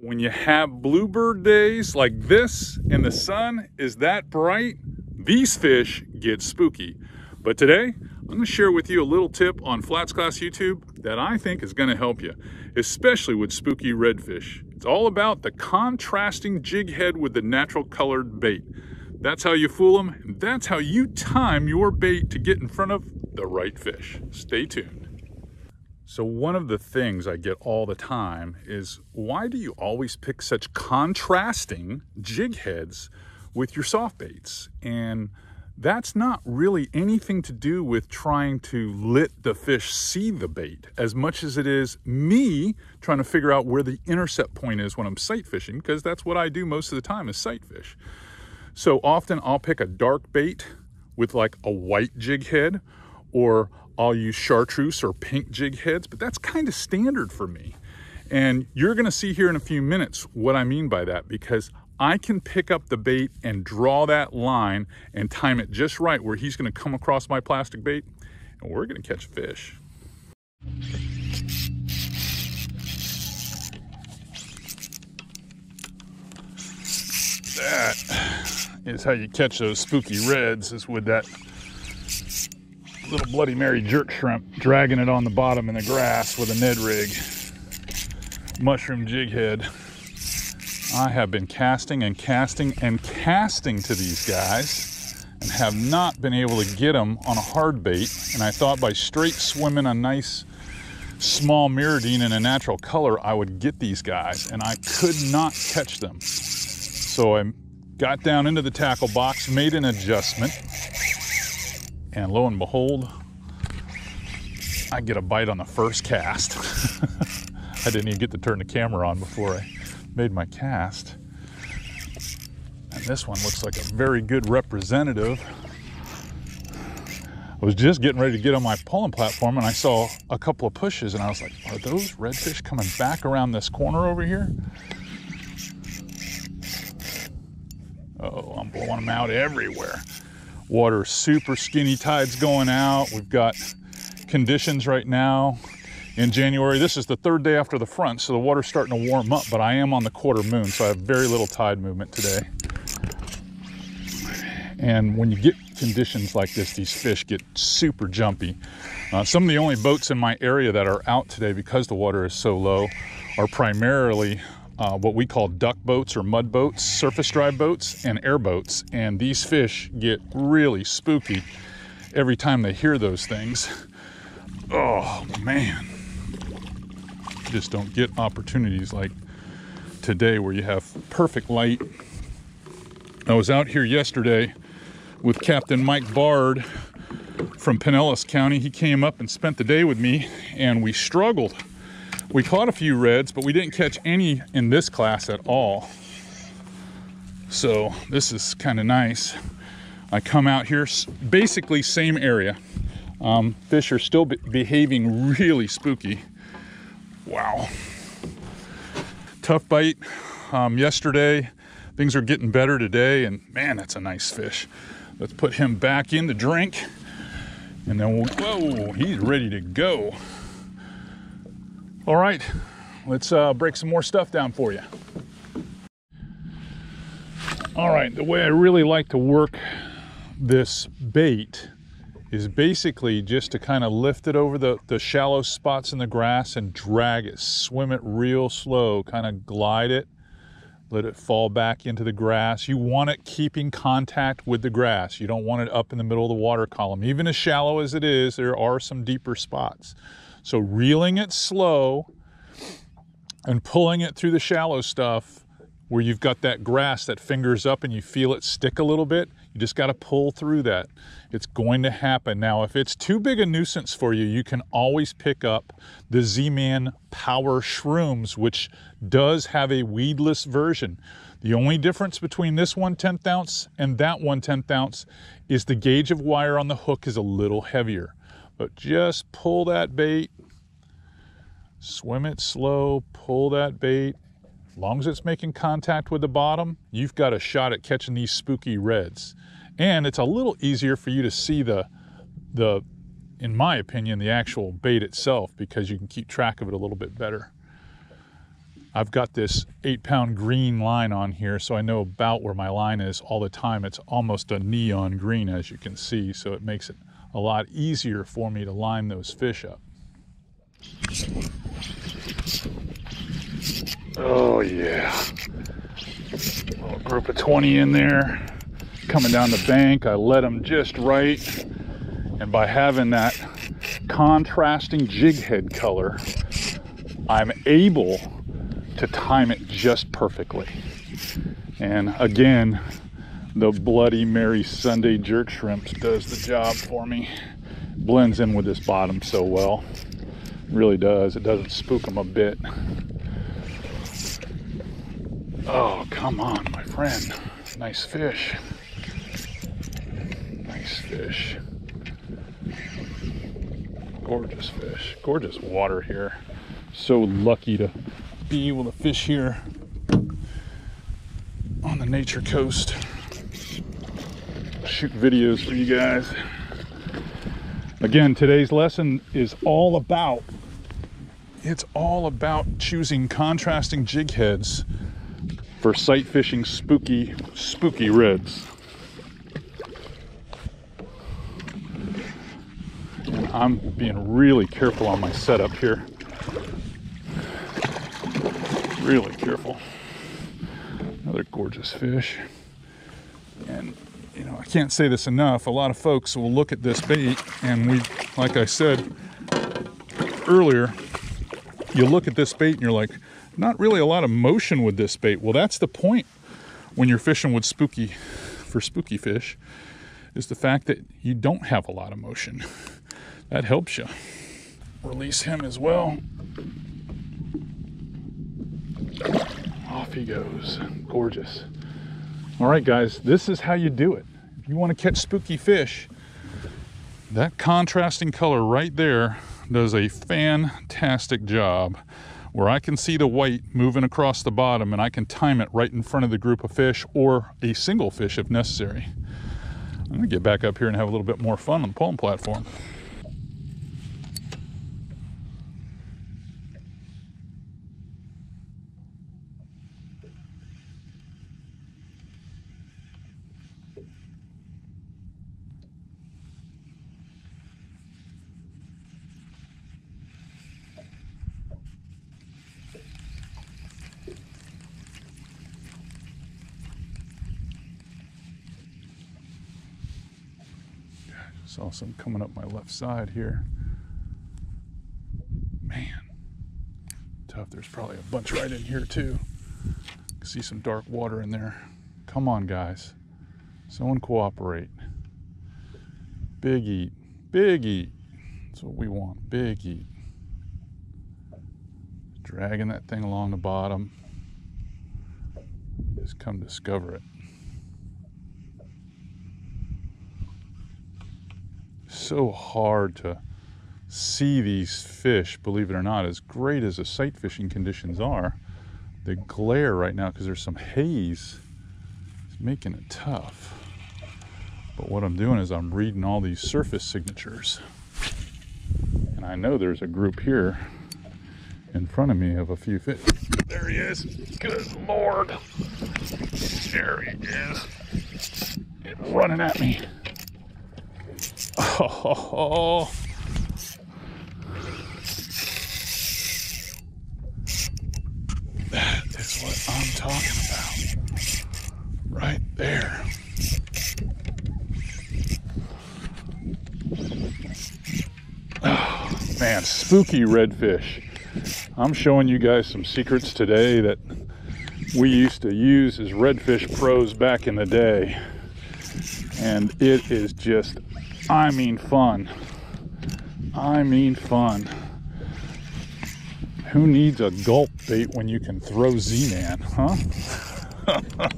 when you have bluebird days like this and the sun is that bright, these fish get spooky. But today, I'm gonna share with you a little tip on Flats Class YouTube that I think is gonna help you, especially with spooky redfish. It's all about the contrasting jig head with the natural colored bait. That's how you fool them, and that's how you time your bait to get in front of the right fish. Stay tuned. So one of the things I get all the time is why do you always pick such contrasting jig heads with your soft baits? And that's not really anything to do with trying to let the fish see the bait as much as it is me trying to figure out where the intercept point is when I'm sight fishing because that's what I do most of the time is sight fish. So often I'll pick a dark bait with like a white jig head or I'll use chartreuse or pink jig heads, but that's kind of standard for me. And you're gonna see here in a few minutes what I mean by that because I can pick up the bait and draw that line and time it just right where he's gonna come across my plastic bait and we're gonna catch fish. That is how you catch those spooky reds is with that little Bloody Mary jerk shrimp, dragging it on the bottom in the grass with a Ned rig, mushroom jig head. I have been casting and casting and casting to these guys and have not been able to get them on a hard bait. And I thought by straight swimming a nice small MirrOdine in a natural color, I would get these guys and I could not catch them. So I got down into the tackle box, made an adjustment, and lo and behold, I get a bite on the first cast. I didn't even get to turn the camera on before I made my cast. And this one looks like a very good representative. I was just getting ready to get on my poling platform and I saw a couple of pushes and I was like, are those redfish coming back around this corner over here? Oh, I'm blowing them out everywhere. Water super skinny tides going out. We've got conditions right now in January. This is the third day after the front, so the water's starting to warm up, but I am on the quarter moon, so I have very little tide movement today. And when you get conditions like this, these fish get super jumpy. Uh, some of the only boats in my area that are out today because the water is so low are primarily uh, what we call duck boats or mud boats, surface drive boats, and airboats. And these fish get really spooky every time they hear those things. Oh man, just don't get opportunities like today where you have perfect light. I was out here yesterday with Captain Mike Bard from Pinellas County. He came up and spent the day with me, and we struggled we caught a few reds, but we didn't catch any in this class at all. So this is kind of nice. I come out here, basically same area. Um, fish are still be behaving really spooky. Wow. Tough bite um, yesterday. Things are getting better today, and man, that's a nice fish. Let's put him back in the drink, and then we'll, whoa, he's ready to go. All right, let's uh, break some more stuff down for you. All right, the way I really like to work this bait is basically just to kind of lift it over the, the shallow spots in the grass and drag it, swim it real slow, kind of glide it, let it fall back into the grass. You want it keeping contact with the grass. You don't want it up in the middle of the water column. Even as shallow as it is, there are some deeper spots. So reeling it slow and pulling it through the shallow stuff where you've got that grass that fingers up and you feel it stick a little bit, you just got to pull through that. It's going to happen. Now, if it's too big a nuisance for you, you can always pick up the Z-Man Power Shrooms, which does have a weedless version. The only difference between this one 10th ounce and that one 10th ounce is the gauge of wire on the hook is a little heavier. But just pull that bait, swim it slow, pull that bait. As long as it's making contact with the bottom, you've got a shot at catching these spooky reds. And it's a little easier for you to see the, the, in my opinion, the actual bait itself because you can keep track of it a little bit better. I've got this eight pound green line on here, so I know about where my line is all the time. It's almost a neon green, as you can see, so it makes it a lot easier for me to line those fish up. Oh yeah. Little group of 20 in there coming down the bank. I let them just right. And by having that contrasting jig head color, I'm able to time it just perfectly. And again, the Bloody Mary Sunday jerk shrimps does the job for me. Blends in with this bottom so well. Really does. It doesn't spook them a bit. Oh, come on, my friend. Nice fish. Nice fish. Gorgeous fish. Gorgeous water here. So lucky to be able to fish here on the nature coast. Shoot videos for you guys. Again, today's lesson is all about it's all about choosing contrasting jig heads for sight fishing spooky spooky reds. And I'm being really careful on my setup here. Really careful. Another gorgeous fish. And you know, I can't say this enough. A lot of folks will look at this bait and we like I said earlier, you look at this bait and you're like, not really a lot of motion with this bait. Well, that's the point when you're fishing with spooky for spooky fish is the fact that you don't have a lot of motion. That helps you. Release him as well. Off he goes. Gorgeous. All right, guys, this is how you do it. You want to catch spooky fish, that contrasting color right there does a fantastic job where I can see the white moving across the bottom and I can time it right in front of the group of fish or a single fish if necessary. I'm gonna get back up here and have a little bit more fun on the poling platform. Saw some coming up my left side here. Man, tough. There's probably a bunch right in here too. See some dark water in there. Come on, guys. Someone cooperate. Big eat. Big eat. That's what we want. Big eat. Dragging that thing along the bottom. Just come discover it. So hard to see these fish, believe it or not, as great as the sight fishing conditions are. The glare right now, because there's some haze, is making it tough. But what I'm doing is I'm reading all these surface signatures. And I know there's a group here in front of me of a few fish. There he is. Good Lord. There he is. Running at me. Oh, that is what I'm talking about. Right there. Oh, man, spooky redfish. I'm showing you guys some secrets today that we used to use as redfish pros back in the day. And it is just I mean fun. I mean fun. Who needs a gulp bait when you can throw Z-Man, huh?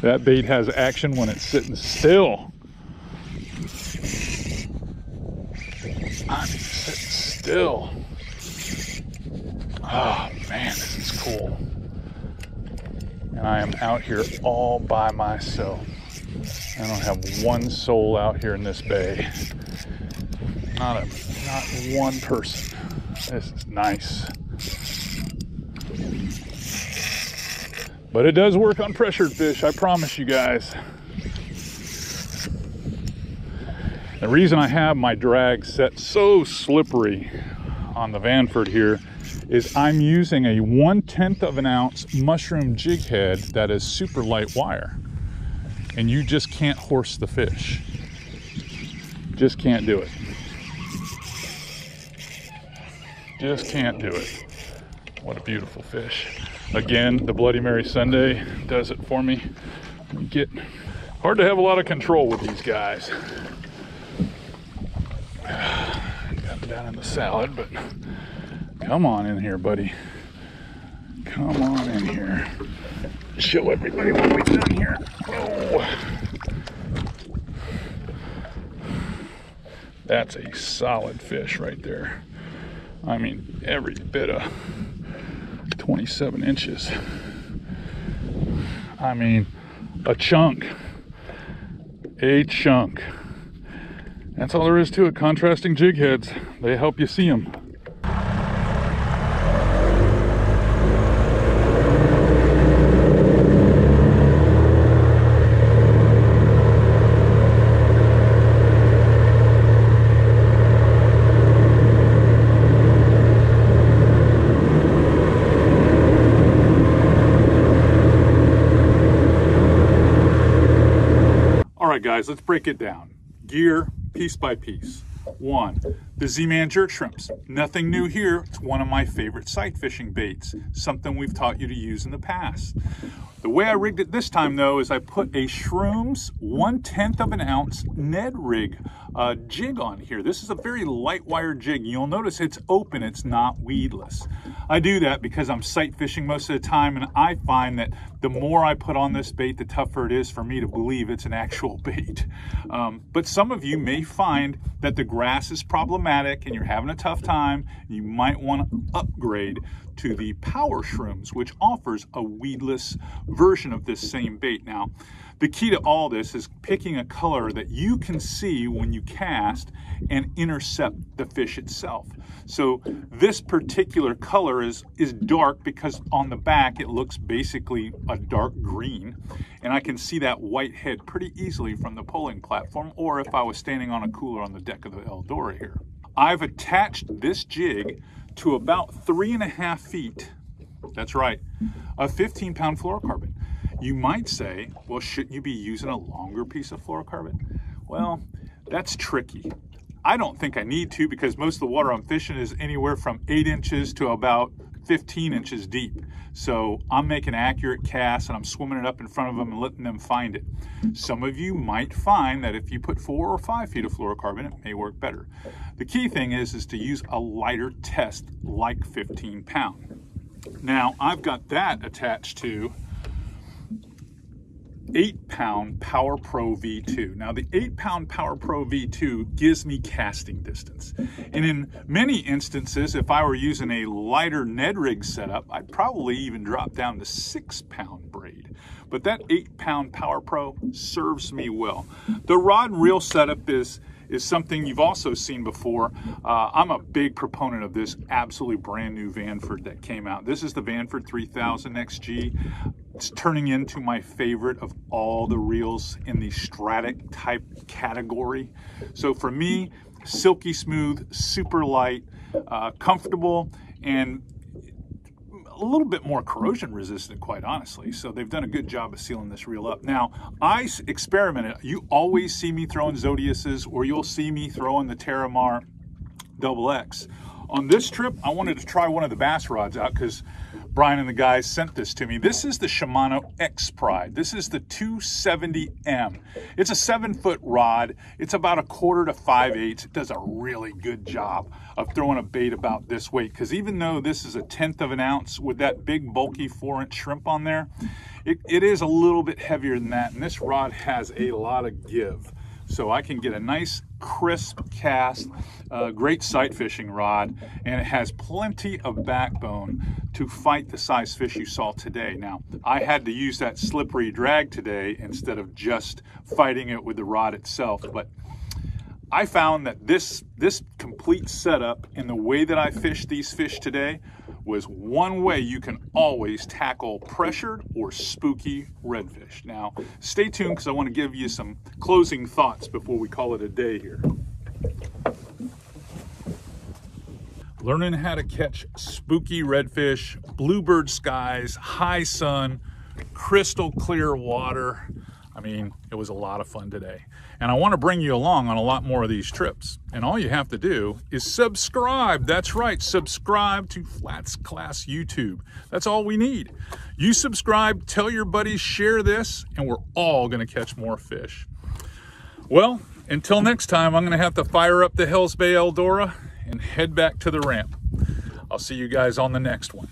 that bait has action when it's sitting still. I mean, sitting still. Oh man, this is cool. And I am out here all by myself. I don't have one soul out here in this bay. Not a, not one person. This is nice. But it does work on pressured fish, I promise you guys. The reason I have my drag set so slippery on the Vanford here is I'm using a one tenth of an ounce mushroom jig head that is super light wire. And you just can't horse the fish. Just can't do it. Just can't do it. What a beautiful fish. Again, the Bloody Mary Sunday does it for me. Get hard to have a lot of control with these guys. Got down in the salad, but come on in here, buddy. Come on in here. Show everybody what we've done here. Oh. That's a solid fish right there. I mean, every bit of 27 inches. I mean, a chunk. A chunk. That's all there is to it. Contrasting jig heads, they help you see them. Guys, let's break it down. Gear, piece by piece. One, the Z-Man jerk shrimps. Nothing new here. It's one of my favorite sight fishing baits, something we've taught you to use in the past. The way I rigged it this time though is I put a Shrooms one tenth of an ounce Ned rig uh, jig on here. This is a very light wire jig. You'll notice it's open, it's not weedless. I do that because I'm sight fishing most of the time and I find that the more I put on this bait, the tougher it is for me to believe it's an actual bait. Um, but some of you may find that the grass is problematic and you're having a tough time. You might want to upgrade to the Power Shrooms, which offers a weedless version of this same bait. Now, the key to all this is picking a color that you can see when you cast and intercept the fish itself. So this particular color is, is dark because on the back it looks basically a dark green and I can see that white head pretty easily from the poling platform or if I was standing on a cooler on the deck of the Eldora here. I've attached this jig to about three and a half feet, that's right, of 15 pound fluorocarbon. You might say, well, shouldn't you be using a longer piece of fluorocarbon? Well, that's tricky. I don't think I need to because most of the water I'm fishing is anywhere from eight inches to about 15 inches deep. So I'm making accurate casts and I'm swimming it up in front of them and letting them find it. Some of you might find that if you put four or five feet of fluorocarbon, it may work better. The key thing is, is to use a lighter test like 15 pound. Now I've got that attached to 8 pound Power Pro V2. Now the 8 pound Power Pro V2 gives me casting distance. And in many instances, if I were using a lighter Ned rig setup, I'd probably even drop down to 6 pound braid. But that 8 pound Power Pro serves me well. The rod and reel setup is is something you've also seen before. Uh, I'm a big proponent of this absolutely brand new Vanford that came out. This is the Vanford 3000 XG. It's turning into my favorite of all the reels in the Stratic type category. So for me, silky smooth, super light, uh, comfortable, and a little bit more corrosion resistant, quite honestly. So they've done a good job of sealing this reel up. Now, I experimented. You always see me throwing Zodiases or you'll see me throwing the Teramar Double X. On this trip, I wanted to try one of the bass rods out because Brian and the guys sent this to me. This is the Shimano Expride. This is the 270M. It's a seven foot rod. It's about a quarter to five eighths. It does a really good job of throwing a bait about this weight because even though this is a tenth of an ounce with that big bulky four inch shrimp on there, it, it is a little bit heavier than that. And this rod has a lot of give. So I can get a nice crisp cast, uh, great sight fishing rod, and it has plenty of backbone to fight the size fish you saw today. Now, I had to use that slippery drag today instead of just fighting it with the rod itself, but I found that this, this complete setup and the way that I fish these fish today was one way you can always tackle pressured or spooky redfish. Now, stay tuned because I want to give you some closing thoughts before we call it a day here. Learning how to catch spooky redfish, bluebird skies, high sun, crystal clear water. I mean, it was a lot of fun today. And I want to bring you along on a lot more of these trips. And all you have to do is subscribe. That's right, subscribe to Flats Class YouTube. That's all we need. You subscribe, tell your buddies, share this, and we're all going to catch more fish. Well, until next time, I'm going to have to fire up the Hells Bay Eldora and head back to the ramp. I'll see you guys on the next one.